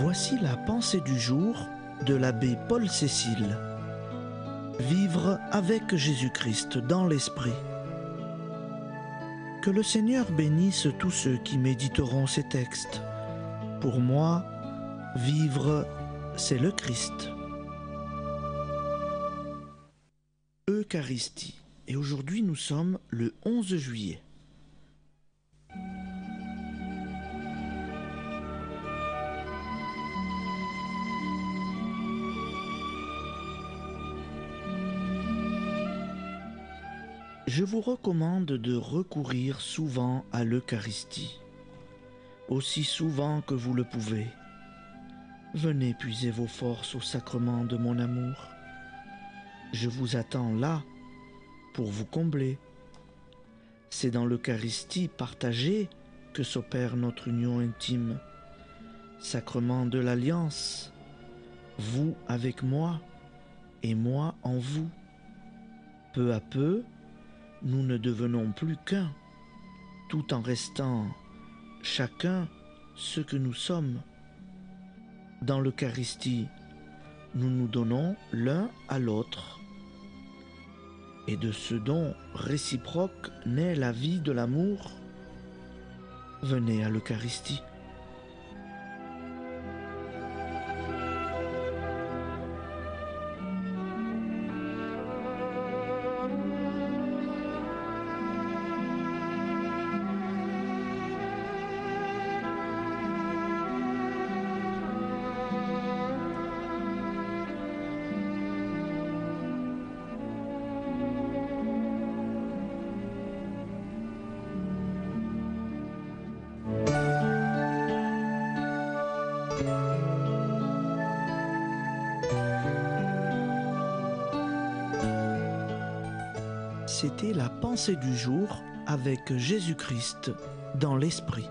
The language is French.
Voici la pensée du jour de l'abbé Paul Cécile. Vivre avec Jésus-Christ dans l'Esprit. Que le Seigneur bénisse tous ceux qui méditeront ces textes. Pour moi, vivre, c'est le Christ. Eucharistie. Et aujourd'hui, nous sommes le 11 juillet. Je vous recommande de recourir souvent à l'Eucharistie, aussi souvent que vous le pouvez. Venez puiser vos forces au sacrement de mon amour. Je vous attends là pour vous combler. C'est dans l'Eucharistie partagée que s'opère notre union intime, sacrement de l'alliance, vous avec moi et moi en vous. Peu à peu, nous ne devenons plus qu'un, tout en restant chacun ce que nous sommes. Dans l'Eucharistie, nous nous donnons l'un à l'autre. Et de ce don réciproque naît la vie de l'amour. Venez à l'Eucharistie. C'était la pensée du jour avec Jésus-Christ dans l'Esprit.